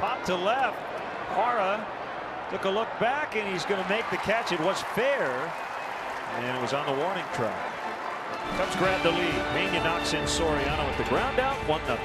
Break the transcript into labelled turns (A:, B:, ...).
A: Pop to left. Parra took a look back and he's going to make the catch. It was fair. And it was on the warning track. Cubs grab the lead. Pena knocks in Soriano with the ground out. 1 0.